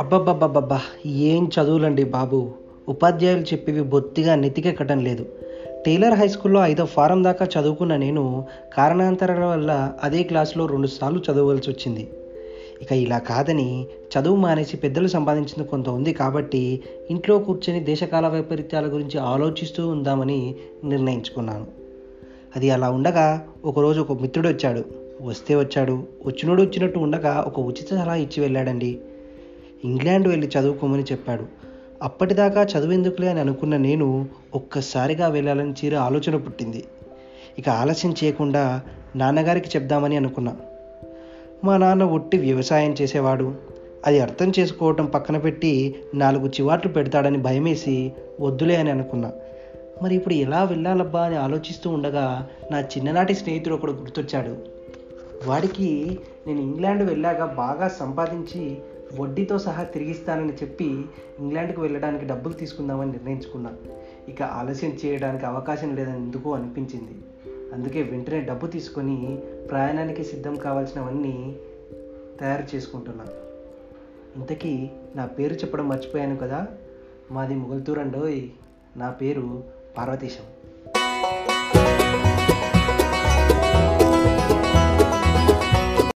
అబ్బబ్బబ్బబ్బబ్బా ఏం చదువులండి బాబు? ఉపాధ్యాయులు చెప్పేవి బొత్తిగా నెతికెక్కడం లేదు. టైలర్ హై స్కూల్లో ఐదో ఫారం దాకా చదువుకున్న నేను కారణాంతరాల వల్ల అదే క్లాసులో రెండుసార్లు చదవలసి వచ్చింది. ఇక ఇలా కాదని చదువు మానేసి పెద్దలు సంపాదించింది కొంత ఉంది కాబట్టి ఇంట్లో కూర్చొని దేశకాల వైపరీత్యాల గురించి ఆలోచిస్తూ ఉందామని నిర్ణయించుకున్నాను. అది అలా ఉండగా ఒకరోజు ఒక మిత్రుడు వచ్చాడు. వస్తే వచ్చాడు. వచ్చినోడు వచ్చినట్టు ఉండగా ఒక ఉచిత సలహా ఇచ్చి వెళ్ళాడండి. ఇంగ్లాండ్ వెళ్ళి చదువుకోమని చెప్పాడు. అప్పటిదాకా చదువెందుకులే అని అనుకున్న నేను ఒక్కసారిగా వెళ్ళాలని చీర ఆలోచన పుట్టింది. ఇక ఆలస్యం చేయకుండా నాన్నగారికి చెప్దామని అనుకున్నా. మా నాన్న ఒట్టి వ్యవసాయం చేసేవాడు. అది అర్థం చేసుకోవటం పక్కన పెట్టి నాలుగు చివాట్లు పెడతాడని భయమేసి వద్దులే అని అనుకున్నా. మరి ఇప్పుడు ఎలా వెళ్ళాలబ్బా అని ఆలోచిస్తూ ఉండగా నా చిన్ననాటి స్నేహితుడు ఒకడు గుర్తొచ్చాడు. వాడికి నేను ఇంగ్లాండ్ వెళ్ళాక బాగా సంపాదించి వడ్డీతో సహా తిరిగిస్తానని చెప్పి ఇంగ్లాండ్కి వెళ్ళడానికి డబ్బులు తీసుకుందామని నిర్ణయించుకున్నా. ఇక ఆలస్యం చేయడానికి అవకాశం లేదని ఎందుకో అనిపించింది. అందుకే వెంటనే డబ్బు తీసుకొని ప్రయాణానికి సిద్ధం కావాల్సినవన్నీ తయారు చేసుకుంటున్నాను ఇంతకీ నా పేరు చెప్పడం మర్చిపోయాను కదా? మాది మొగల్తూరండోయ్ నా పేరు Parvati Show.